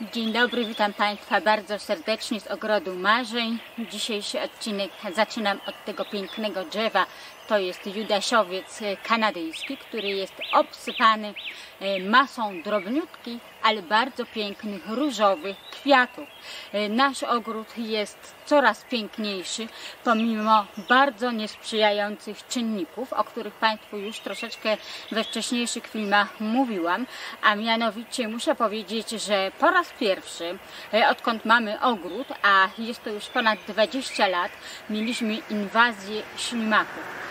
Dzień dobry, witam Państwa bardzo serdecznie z Ogrodu Marzeń. Dzisiejszy odcinek zaczynam od tego pięknego drzewa. To jest judasiowiec kanadyjski, który jest obsypany e, masą drobniutkich, ale bardzo pięknych, różowych kwiatów. E, Nasz ogród jest coraz piękniejszy, pomimo bardzo niesprzyjających czynników, o których Państwu już troszeczkę we wcześniejszych filmach mówiłam, a mianowicie muszę powiedzieć, że po raz pierwszy, e, odkąd mamy ogród, a jest to już ponad 20 lat, mieliśmy inwazję ślimaków.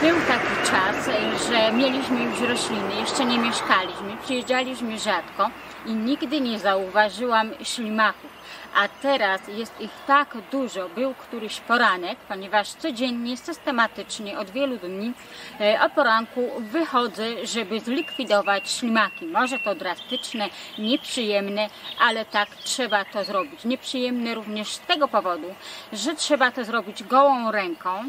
Był taki czas, że mieliśmy już rośliny, jeszcze nie mieszkaliśmy, przyjeżdżaliśmy rzadko i nigdy nie zauważyłam ślimaków. A teraz jest ich tak dużo. Był któryś poranek, ponieważ codziennie, systematycznie od wielu dni e, o poranku wychodzę, żeby zlikwidować ślimaki. Może to drastyczne, nieprzyjemne, ale tak trzeba to zrobić. Nieprzyjemne również z tego powodu, że trzeba to zrobić gołą ręką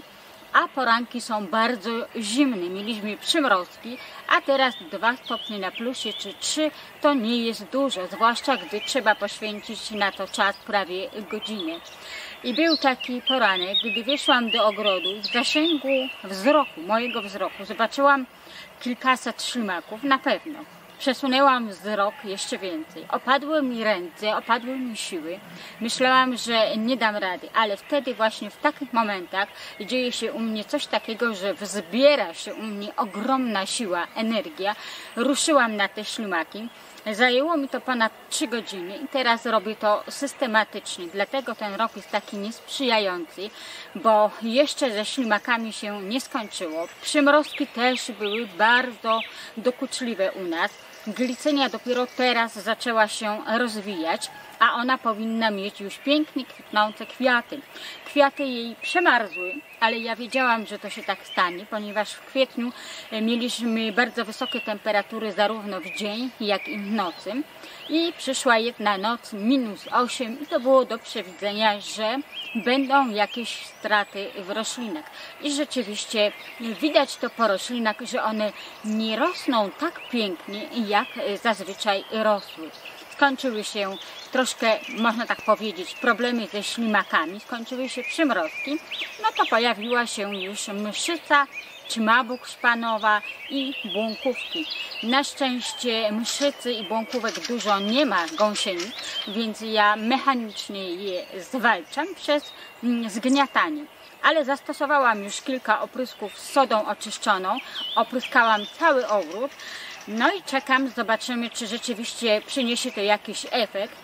a poranki są bardzo zimne. Mieliśmy przymrozki, a teraz 2 stopnie na plusie czy 3 to nie jest dużo, zwłaszcza gdy trzeba poświęcić na to czas prawie godzinę. I był taki poranek, gdy wyszłam do ogrodu, w zasięgu wzroku, mojego wzroku, zobaczyłam kilkaset ślimaków, na pewno. Przesunęłam wzrok jeszcze więcej. Opadły mi ręce, opadły mi siły. Myślałam, że nie dam rady, ale wtedy właśnie w takich momentach dzieje się u mnie coś takiego, że wzbiera się u mnie ogromna siła, energia. Ruszyłam na te ślimaki. Zajęło mi to ponad 3 godziny i teraz robię to systematycznie. Dlatego ten rok jest taki niesprzyjający, bo jeszcze ze ślimakami się nie skończyło. Przymrozki też były bardzo dokuczliwe u nas. Glicynia dopiero teraz zaczęła się rozwijać, a ona powinna mieć już pięknie kwitnące kwiaty. Kwiaty jej przemarzły, ale ja wiedziałam, że to się tak stanie, ponieważ w kwietniu e, mieliśmy bardzo wysokie temperatury zarówno w dzień, jak i w nocy. I przyszła jedna noc minus 8 i to było do przewidzenia, że będą jakieś straty w roślinach. I rzeczywiście widać to po roślinach, że one nie rosną tak pięknie, jak zazwyczaj rosły skończyły się troszkę, można tak powiedzieć, problemy ze ślimakami, skończyły się przymrozki, no to pojawiła się już mszyca, czmabuk szpanowa i błąkówki. Na szczęście mszycy i błąkówek dużo nie ma gąsienic, więc ja mechanicznie je zwalczam przez mm, zgniatanie ale zastosowałam już kilka oprysków z sodą oczyszczoną, opryskałam cały ogród, no i czekam, zobaczymy, czy rzeczywiście przyniesie to jakiś efekt.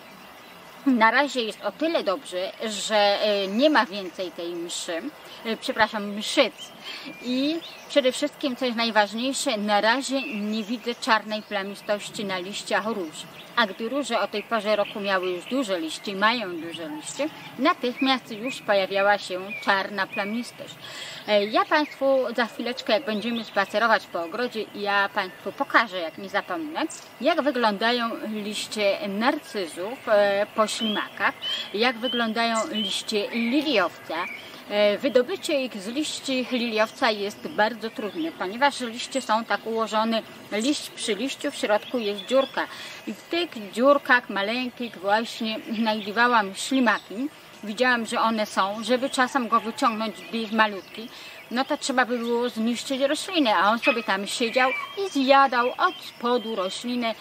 Na razie jest o tyle dobrze, że e, nie ma więcej tej mszy, e, przepraszam, mszyc. I przede wszystkim, co jest najważniejsze, na razie nie widzę czarnej plamistości na liściach róż. A gdy róże o tej porze roku miały już duże liście, mają duże liście, natychmiast już pojawiała się czarna plamistość. E, ja Państwu za chwileczkę, jak będziemy spacerować po ogrodzie, ja Państwu pokażę, jak nie zapomnę, jak wyglądają liście narcyzów po ślimakach, jak wyglądają liście liliowca. E, wydobycie ich z liści liliowca jest bardzo trudne, ponieważ liście są tak ułożone, liść przy liściu, w środku jest dziurka. I w tych dziurkach maleńkich właśnie znajdowałam ślimaki. Widziałam, że one są, żeby czasem go wyciągnąć, gdy jest malutki, no to trzeba by było zniszczyć roślinę, a on sobie tam siedział i zjadał od spodu roślinę.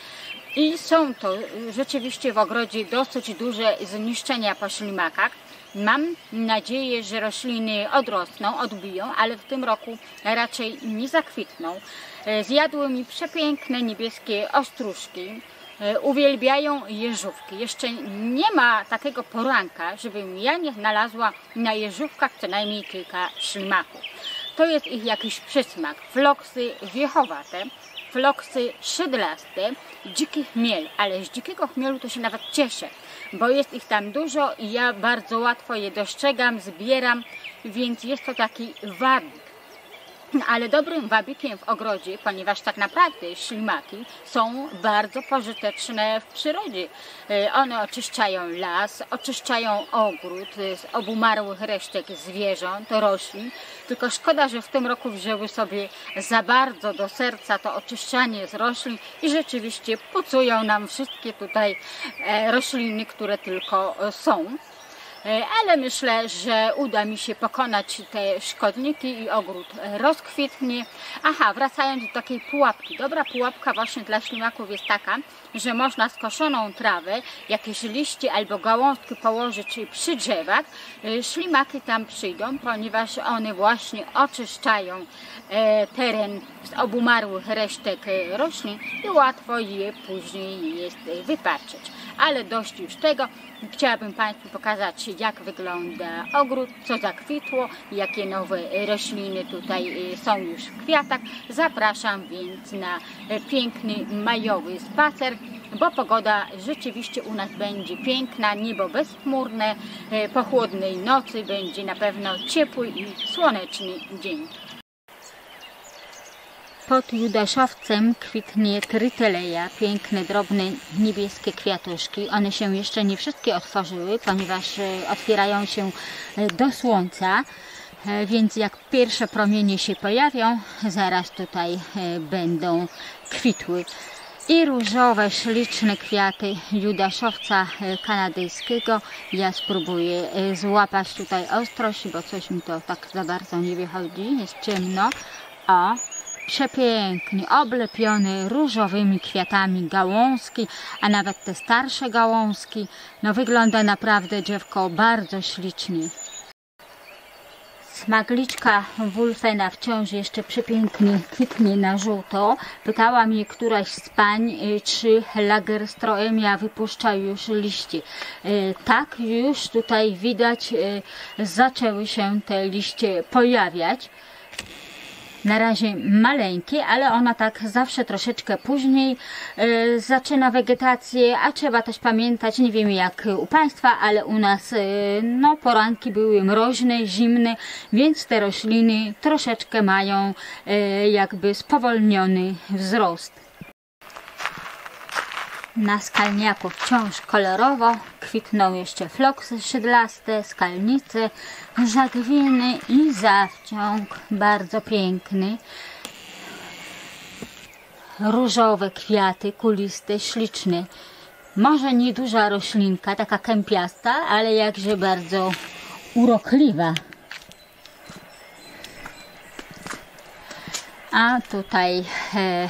I są to rzeczywiście w ogrodzie dosyć duże zniszczenia po ślimakach. Mam nadzieję, że rośliny odrosną, odbiją, ale w tym roku raczej nie zakwitną. E, zjadły mi przepiękne niebieskie ostróżki. E, uwielbiają jeżówki. Jeszcze nie ma takiego poranka, żebym ja nie znalazła na jeżówkach co najmniej kilka ślimaków. To jest ich jakiś przysmak. Floksy wiechowate, floksy szydlaste, dziki chmiel, ale z dzikiego chmielu to się nawet cieszę, bo jest ich tam dużo i ja bardzo łatwo je dostrzegam, zbieram, więc jest to taki wabik. Ale dobrym wabikiem w ogrodzie, ponieważ tak naprawdę ślimaki są bardzo pożyteczne w przyrodzie. E, One oczyszczają las, oczyszczają ogród z obumarłych resztek zwierząt, roślin. Tylko szkoda, że w tym roku wzięły sobie za bardzo do serca to oczyszczanie z roślin i rzeczywiście pucują nam wszystkie tutaj e, rośliny, które tylko są. E, ale myślę, że uda mi się pokonać te szkodniki i ogród rozkwitnie. Aha, wracając do takiej pułapki. Dobra pułapka właśnie dla ślimaków jest taka, że można skoszoną trawę, jakieś liście albo gałązki położyć przy drzewach. E, Ślimaki tam przyjdą, ponieważ one właśnie oczyszczają e, teren z obumarłych resztek roślin i łatwo je później jest wypatrzeć. Ale dość już tego. Chciałabym Państwu pokazać, jak wygląda ogród, co zakwitło, jakie nowe rośliny tutaj y, są już w kwiatach. Zapraszam więc na piękny majowy spacer, bo pogoda rzeczywiście u nas będzie piękna, niebo bezchmurne, y, po chłodnej nocy będzie na pewno ciepły i słoneczny dzień. Pod Judaszowcem kwitnie tryteleja, piękne, drobne, niebieskie kwiatuszki. One się jeszcze nie wszystkie otworzyły, ponieważ e, otwierają się e, do słońca. E, Więc jak pierwsze promienie się pojawią, zaraz tutaj będą kwitły. I różowe, śliczne kwiaty judaszowca kanadyjskiego. Ja spróbuję złapać tutaj ostrość, bo coś mi to tak za bardzo nie wychodzi. Jest ciemno. O, przepięknie oblepiony różowymi kwiatami gałązki, a nawet te starsze gałązki. No wygląda naprawdę drzewko bardzo ślicznie. Smagliczka wulfena wciąż jeszcze przepięknie kwitnie na żółto. Pytała mnie któraś z pań, y, czy lagerstroemia wypuszcza już liście. Y, Tak, już tutaj widać, y, zaczęły się te liście pojawiać na razie maleńkie, ale ona tak zawsze troszeczkę później y, zaczyna wegetację, a trzeba też pamiętać, nie wiem jak u Państwa, ale u nas y, no poranki były mroźne, zimne, więc te rośliny troszeczkę mają y, jakby spowolniony wzrost. Na skalniaku wciąż kolorowo kwitną jeszcze floksy szydlaste, skalnice, żagwiny i zawciąg bardzo piękny. Różowe kwiaty, kuliste, śliczne. Może nieduża roślinka, taka kępiasta, ale jakże bardzo urokliwa. A tutaj e,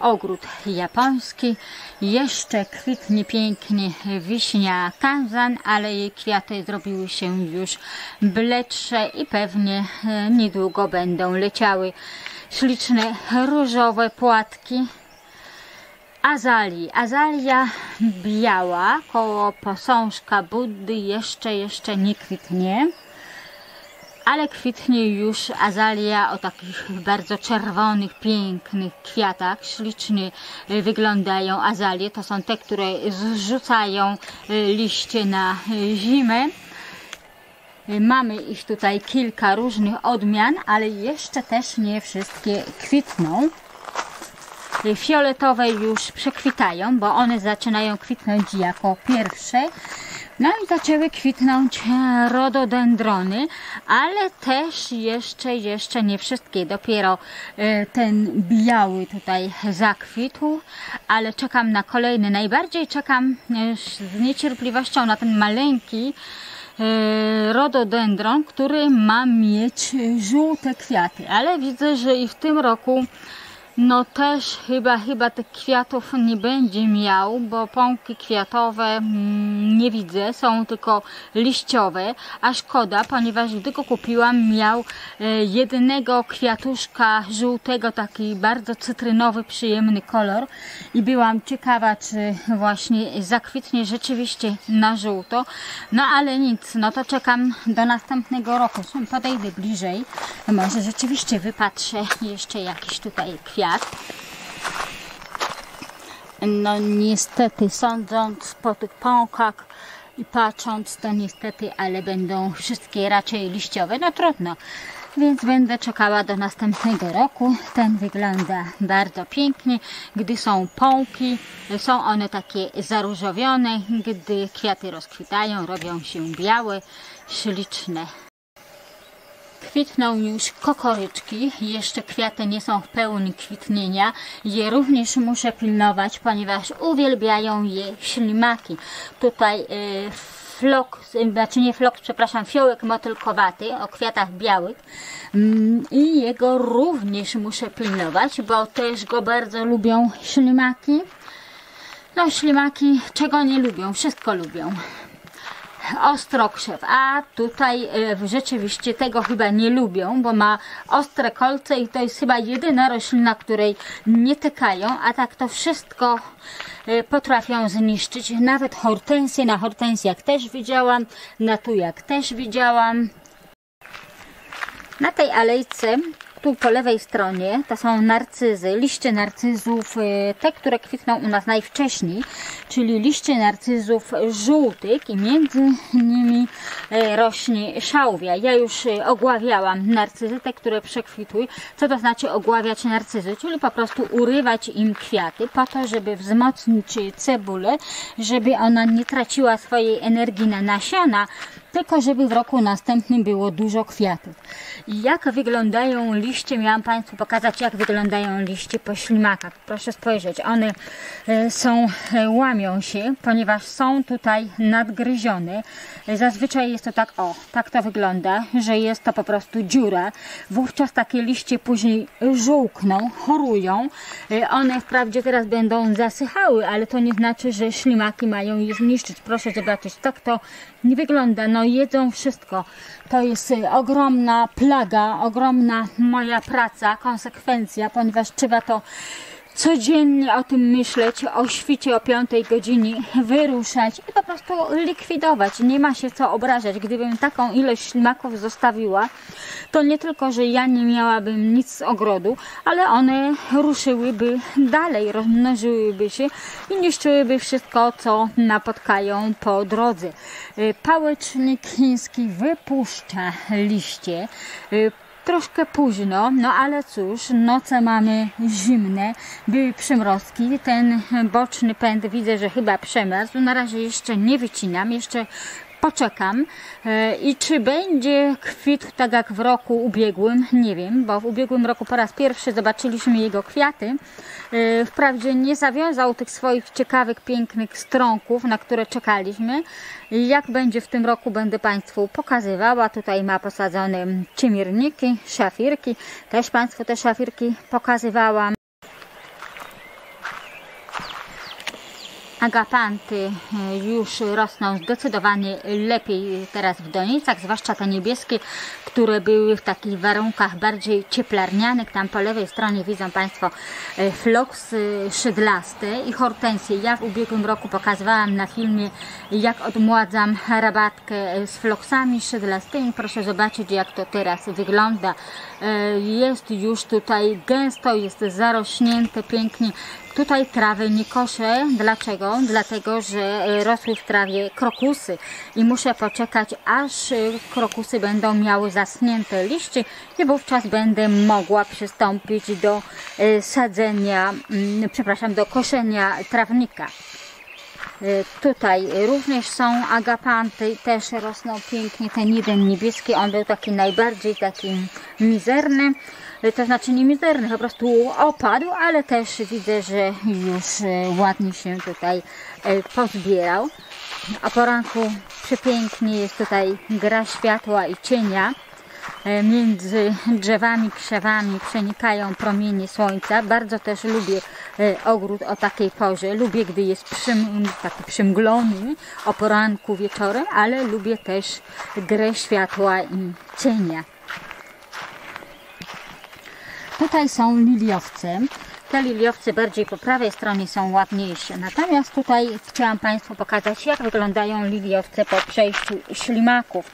ogród japoński. Jeszcze kwitnie pięknie wiśnia kanzan, ale jej kwiaty zrobiły się już bledsze i pewnie e, niedługo będą leciały śliczne różowe płatki. Azalii. Azalia biała koło posążka Buddy jeszcze, jeszcze nie kwitnie ale kwitnie już azalia o takich bardzo czerwonych, pięknych kwiatach. Ślicznie y, wyglądają azalie. To są te, które zrzucają y, liście na y, zimę. Mamy ich tutaj kilka różnych odmian, ale jeszcze też nie wszystkie kwitną. Fioletowe już przekwitają, bo one zaczynają kwitnąć jako pierwsze. No i zaczęły kwitnąć e, rododendrony, ale też jeszcze, jeszcze nie wszystkie. Dopiero e, ten biały tutaj zakwitł, ale czekam na kolejny. Najbardziej czekam e, z niecierpliwością na ten maleńki rododendron, który ma mieć żółte kwiaty, ale widzę, że i w tym roku no też chyba, chyba tych kwiatów nie będzie miał, bo pąki kwiatowe mm, nie widzę, są tylko liściowe, a szkoda, ponieważ gdy go kupiłam miał e, jednego kwiatuszka żółtego, taki bardzo cytrynowy, przyjemny kolor. I byłam ciekawa, czy właśnie zakwitnie rzeczywiście na żółto, no ale nic, no to czekam do następnego roku, podejdę bliżej, może rzeczywiście wypatrzę jeszcze jakiś tutaj kwiat No niestety sądząc po tych pąkach i patrząc to niestety, ale będą wszystkie raczej liściowe. No trudno. więc będę czekała do następnego roku. Ten wygląda bardzo pięknie, gdy są pąki, są one takie zaróżowione, gdy kwiaty rozkwitają, robią się białe, śliczne. Kwitną już kokoryczki, jeszcze kwiaty nie są w pełni kwitnienia. Je również muszę pilnować, ponieważ uwielbiają je ślimaki. Tutaj y, flok, znaczy nie flok, przepraszam, fiołek motylkowaty o kwiatach białych mm, i jego również muszę pilnować, bo też go bardzo lubią ślimaki. No ślimaki czego nie lubią, wszystko lubią ostrokrzew, a tutaj e, rzeczywiście tego chyba nie lubią, bo ma ostre kolce i to jest chyba jedyna roślina, której nie tykają, a tak to wszystko e, potrafią zniszczyć. Nawet hortensje, na hortensjach też widziałam, na tujak też widziałam. Na tej alejce tu po lewej stronie to są narcyzy, liście narcyzów, y, te, które kwitną u nas najwcześniej, czyli liście narcyzów żółtych i między nimi y, rośnie szałwia. Ja już y, ogławiałam narcyzy, te, które przekwitły. Co to znaczy ogławiać narcyzy? Czyli po prostu urywać im kwiaty po to, żeby wzmocnić cebulę, żeby ona nie traciła swojej energii na nasiona, tylko żeby w roku następnym było dużo kwiatów. Jak wyglądają liście, miałam Państwu pokazać, jak wyglądają liście po ślimakach. Proszę spojrzeć, one e, są, e, łamią się, ponieważ są tutaj nadgryzione. Zazwyczaj jest to tak, o, tak to wygląda, że jest to po prostu dziura. Wówczas takie liście później żółkną, chorują. E, one wprawdzie teraz będą zasychały, ale to nie znaczy, że ślimaki mają je zniszczyć. Proszę zobaczyć, tak to nie wygląda. No jedzą wszystko. To jest y, ogromna plaga, ogromna moja praca, konsekwencja, ponieważ trzeba to codziennie o tym myśleć, o świcie o 5 godzinie wyruszać i po prostu likwidować. Nie ma się co obrażać. Gdybym taką ilość ślimaków zostawiła, to nie tylko, że ja nie miałabym nic z ogrodu, ale one ruszyłyby dalej, rozmnożyłyby się i niszczyłyby wszystko, co napotkają po drodze. Y, pałecznik chiński wypuszcza liście y, troszkę późno, no ale cóż, noce mamy zimne, były przymrozki, ten boczny pęd widzę, że chyba przemarzł, na razie jeszcze nie wycinam, jeszcze poczekam e, i czy będzie kwitł tak jak w roku ubiegłym, nie wiem, bo w ubiegłym roku po raz pierwszy zobaczyliśmy jego kwiaty. E, wprawdzie nie zawiązał tych swoich ciekawych, pięknych strąków, na które czekaliśmy. Jak będzie w tym roku będę Państwu pokazywała. Tutaj ma posadzone ciemirniki, szafirki. Też Państwu te szafirki pokazywałam. Agapanty e, już rosną zdecydowanie lepiej teraz w donicach, zwłaszcza te niebieskie, które były w takich warunkach bardziej cieplarnianych. Tam po lewej stronie widzą Państwo e, floksy szydlaste i hortensje. Ja w ubiegłym roku pokazywałam na filmie, jak odmładzam rabatkę e, z floksami szydlastymi. Proszę zobaczyć, jak to teraz wygląda. Jest już tutaj gęsto, jest zarośnięte pięknie. Tutaj trawy nie koszę. Dlaczego? Dlatego, że e, rosły w trawie krokusy i muszę poczekać, aż e, krokusy będą miały zasnięte liście i wówczas będę mogła przystąpić do e, sadzenia, mm, przepraszam, do koszenia trawnika. Tutaj również są agapanty, też rosną pięknie. Ten jeden niebieski, on był taki najbardziej taki mizerny to znaczy nie mizerny, po prostu opadł, ale też widzę, że już e, ładnie się tutaj e, pozbierał. A poranku przepięknie jest tutaj gra światła i cienia. E, między drzewami, krzewami przenikają promienie słońca. Bardzo też lubię ogród o takiej porze. Lubię, gdy jest przym, taki przymglony o poranku, wieczorem, ale lubię też grę światła i cienia. Tutaj są liliowce. Te liliowce bardziej po prawej stronie są ładniejsze. Natomiast tutaj chciałam Państwu pokazać, jak wyglądają liliowce po przejściu ślimaków.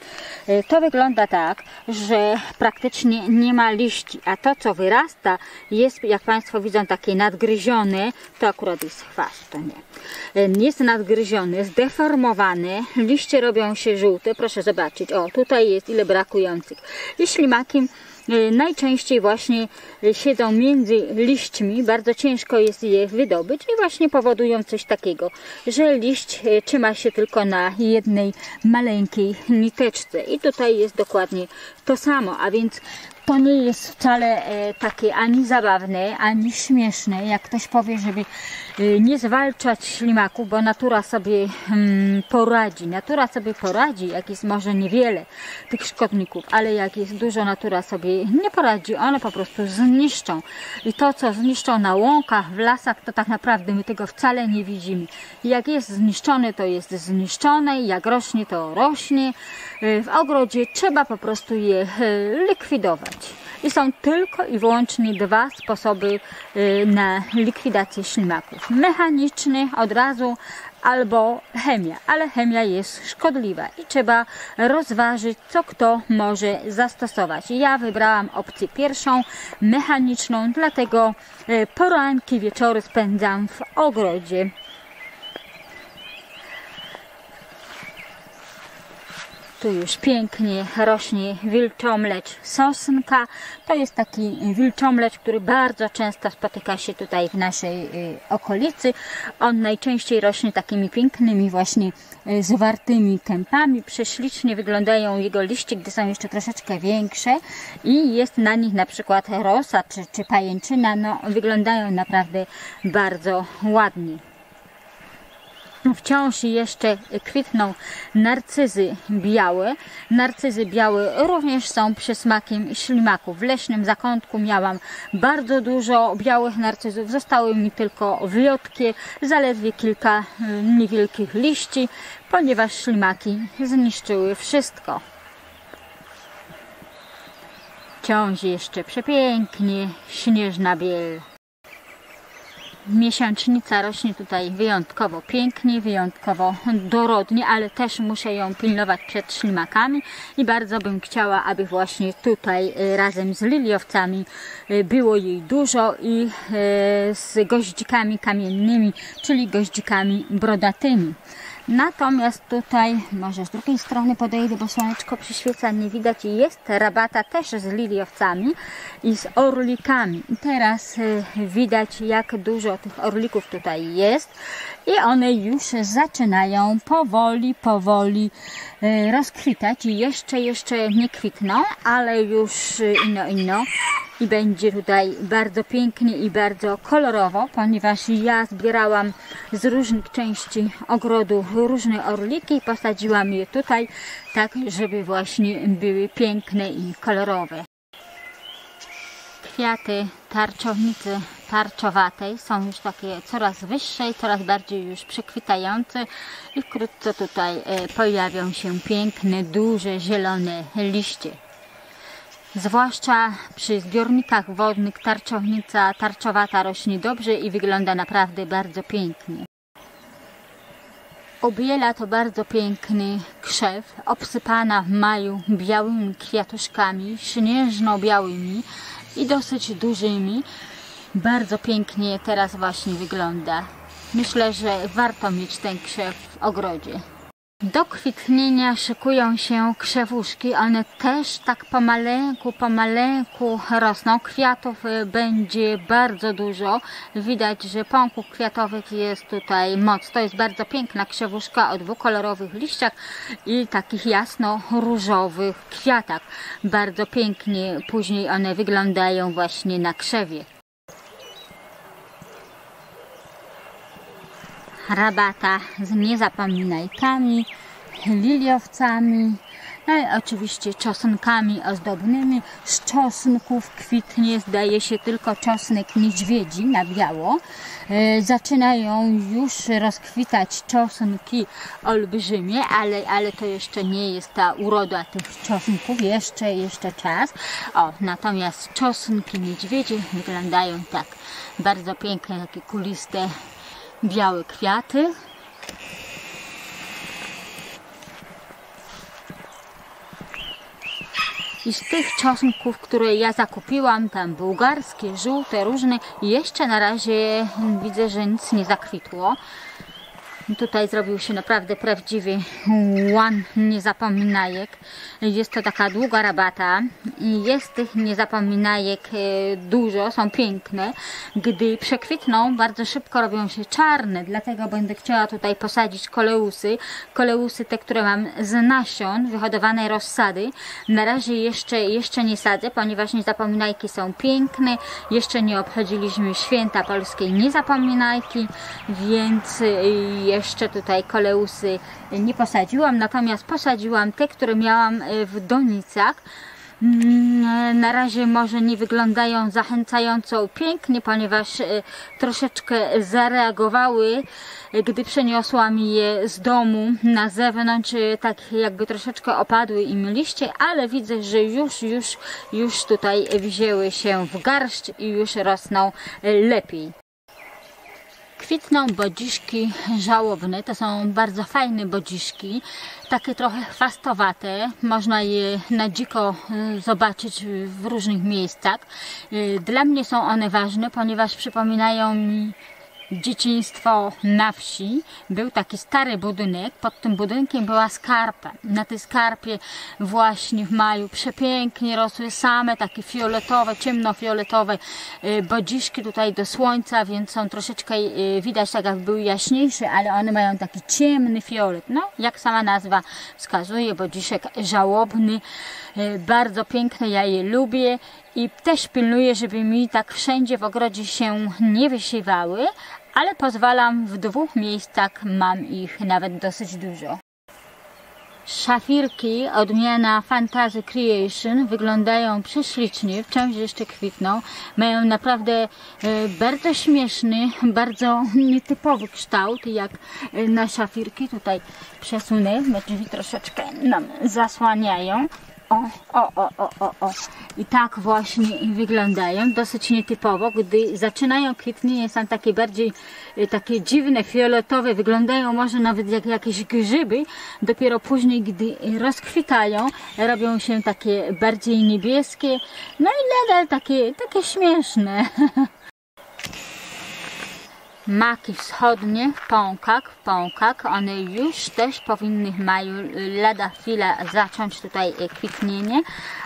Y, to wygląda tak, że praktycznie nie ma liści, a to, co wyrasta, jest, jak Państwo widzą, takie nadgryzione. To akurat jest chwast, to nie. Y, jest nadgryziony, zdeformowany. Liście robią się żółte. Proszę zobaczyć. O, tutaj jest ile brakujących. I ślimaki najczęściej właśnie y, siedzą między liśćmi, bardzo ciężko jest je wydobyć i właśnie powodują coś takiego, że liść y, trzyma się tylko na jednej maleńkiej niteczce. I tutaj jest dokładnie to samo, a więc to nie jest wcale e, takie ani zabawne, ani śmieszne, jak ktoś powie, żeby e, nie zwalczać ślimaków, bo natura sobie mm, poradzi. Natura sobie poradzi, jak jest może niewiele tych szkodników, ale jak jest dużo, natura sobie nie poradzi. One po prostu zniszczą. I to, co zniszczą na łąkach, w lasach, to tak naprawdę my tego wcale nie widzimy. Jak jest zniszczone, to jest zniszczone, jak rośnie, to rośnie. E, w ogrodzie trzeba po prostu je likwidować. I są tylko i wyłącznie dwa sposoby y, na likwidację ślimaków. Mechaniczny od razu albo chemia, ale chemia jest szkodliwa i trzeba rozważyć, co kto może zastosować. Ja wybrałam opcję pierwszą, mechaniczną, dlatego y, poranki, wieczory spędzam w ogrodzie. Tu już pięknie rośnie wilczomlecz sosnka. To jest taki wilczomlecz, który bardzo często spotyka się tutaj w naszej y, okolicy. On najczęściej rośnie takimi pięknymi właśnie y, zwartymi kępami. Prześlicznie wyglądają jego liście, gdy są jeszcze troszeczkę większe i jest na nich na przykład rosa czy, czy pajęczyna. No, wyglądają naprawdę bardzo ładnie. Wciąż jeszcze kwitną narcyzy białe. Narcyzy białe również są przysmakiem ślimaku. W leśnym zakątku miałam bardzo dużo białych narcyzów. Zostały mi tylko wyjątki, zaledwie kilka mm, niewielkich liści, ponieważ ślimaki zniszczyły wszystko. Wciąż jeszcze przepięknie śnieżna biel. Miesięcznica rośnie tutaj wyjątkowo pięknie, wyjątkowo dorodnie, ale też muszę ją pilnować przed ślimakami i bardzo bym chciała, aby właśnie tutaj e, razem z liliowcami e, było jej dużo i e, z goździkami kamiennymi, czyli goździkami brodatymi. Natomiast tutaj, może z drugiej strony podejdę, bo słoneczko przyświeca, nie widać. Jest rabata też z liliowcami i z orlikami. I teraz y, widać, jak dużo tych orlików tutaj jest. I one już zaczynają powoli, powoli y, rozkwitać. I jeszcze, jeszcze nie kwitną, ale już y, ino, ino i będzie tutaj bardzo pięknie i bardzo kolorowo, ponieważ ja zbierałam z różnych części ogrodu różne orliki i posadziłam je tutaj tak, żeby właśnie były piękne i kolorowe. Kwiaty tarczownicy tarczowatej są już takie coraz wyższe i coraz bardziej już przekwitające i wkrótce tutaj e, pojawią się piękne, duże, zielone liście. Zwłaszcza przy zbiornikach wodnych tarczownica tarczowata rośnie dobrze i wygląda naprawdę bardzo pięknie. Obiela to bardzo piękny krzew, obsypana w maju białymi kwiatuszkami, śnieżno-białymi i dosyć dużymi. Bardzo pięknie teraz właśnie wygląda. Myślę, że warto mieć ten krzew w ogrodzie. Do kwitnienia szykują się krzewuszki, one też tak pomaleńku, pomaleńku rosną. Kwiatów będzie bardzo dużo. Widać, że pąków kwiatowych jest tutaj moc. To jest bardzo piękna krzewuszka o dwukolorowych liściach i takich jasno-różowych kwiatach. Bardzo pięknie później one wyglądają właśnie na krzewie. Rabata z niezapominajkami, liliowcami, no i oczywiście czosnkami ozdobnymi. Z czosnków kwitnie zdaje się tylko czosnek niedźwiedzi na biało. E, zaczynają już rozkwitać czosnki olbrzymie, ale, ale to jeszcze nie jest ta uroda tych czosnków, jeszcze, jeszcze czas. O, natomiast czosnki niedźwiedzie wyglądają tak bardzo piękne, takie kuliste białe kwiaty. I z tych czosnków, które ja zakupiłam, tam bułgarskie, żółte, różne, jeszcze na razie widzę, że nic nie zakwitło. Tutaj zrobił się naprawdę prawdziwy łan niezapominajek. Jest to taka długa rabata i jest tych niezapominajek e, dużo, są piękne. Gdy przekwitną, bardzo szybko robią się czarne, dlatego będę chciała tutaj posadzić koleusy. Koleusy te, które mam z nasion, wyhodowane rozsady. Na razie jeszcze, jeszcze nie sadzę, ponieważ niezapominajki są piękne. Jeszcze nie obchodziliśmy święta polskiej niezapominajki, więc y, jeszcze tutaj koleusy nie posadziłam, natomiast posadziłam te, które miałam y, w donicach. Mm, Na razie może nie wyglądają zachęcająco pięknie, ponieważ y, troszeczkę zareagowały, gdy przeniosłam je z domu na zewnątrz, tak jakby troszeczkę opadły im liście, ale widzę, że już, już, już tutaj wzięły się w garść i już rosną lepiej. Kwitną bodziszki żałobne, to są bardzo fajne bodziszki, takie trochę chwastowate, można je na dziko y, zobaczyć w różnych miejscach. Y, Dla mnie są one ważne, ponieważ przypominają mi dzieciństwo na wsi. Był taki stary budynek, pod tym budynkiem była skarpa. Na tej skarpie właśnie w maju przepięknie rosły same takie fioletowe, ciemnofioletowe y, bodziszki tutaj do słońca, więc są troszeczkę y, widać tak jak były jaśniejsze, ale one mają taki ciemny fiolet. No, jak sama nazwa wskazuje, bodziszek żałobny, y, bardzo piękne, ja je lubię i też pilnuję, żeby mi tak wszędzie w ogrodzie się nie wysiewały, ale pozwalam w dwóch miejscach, mam ich nawet dosyć dużo. Szafirki odmiana Fantasy Creation wyglądają prześlicznie, wciąż jeszcze kwitną. Mają naprawdę e, bardzo śmieszny, bardzo nietypowy kształt, jak e, na szafirki. Tutaj przesunę, bo drzwi troszeczkę nam zasłaniają. O, o, o, o, o, o. I tak właśnie wyglądają, dosyć nietypowo. Gdy zaczynają kwitnienie, są takie bardziej e, takie dziwne, fioletowe, wyglądają może nawet jak jakieś grzyby. Dopiero później, gdy rozkwitają, robią się takie bardziej niebieskie, no i nadal takie, takie śmieszne. Maki wschodnie w pąkach, one już też powinny w maju lada chwila zacząć tutaj e, kwitnienie,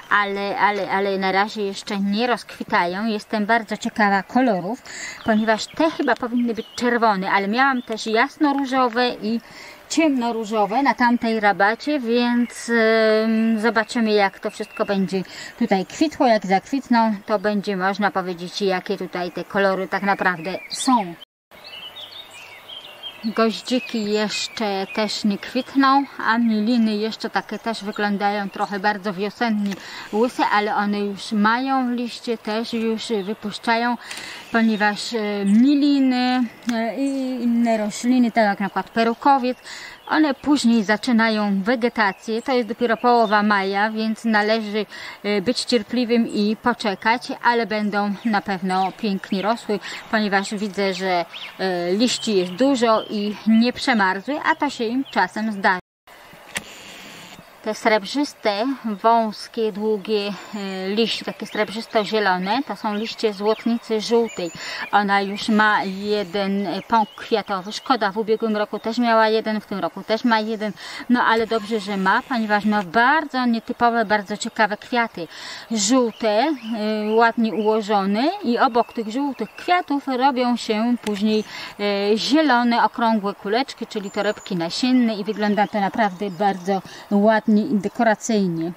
ale, ale, ale na razie jeszcze nie rozkwitają. Jestem bardzo ciekawa kolorów, ponieważ te chyba powinny być czerwone, ale miałam też jasno-różowe i ciemno-różowe na tamtej rabacie, więc em, zobaczymy jak to wszystko będzie tutaj kwitło. Jak zakwitną, to będzie można powiedzieć jakie tutaj te kolory tak naprawdę są. Goździki jeszcze też nie kwitną, a miliny jeszcze takie też wyglądają trochę bardzo wiosennie łyse, ale one już mają liście, też już wypuszczają, ponieważ e, miliny e, i inne rośliny, tak jak na przykład perukowiec, one później zaczynają wegetację, to jest dopiero połowa maja, więc należy e, być cierpliwym i poczekać, ale będą na pewno pięknie rosły, ponieważ widzę, że e, liści jest dużo i nie przemarzły, a to się im czasem zdarzy. Te srebrzyste, wąskie, długie e, liście, takie srebrzysto-zielone, to są liście złotnicy żółtej. Ona już ma jeden e, pąk kwiatowy. Szkoda, w ubiegłym roku też miała jeden, w tym roku też ma jeden. No ale dobrze, że ma, ponieważ ma bardzo nietypowe, bardzo ciekawe kwiaty. Żółte, e, ładnie ułożone i obok tych żółtych kwiatów robią się później zielone, okrągłe kuleczki, czyli torebki nasienne i wygląda to naprawdę bardzo ładnie i dekoracyjnie.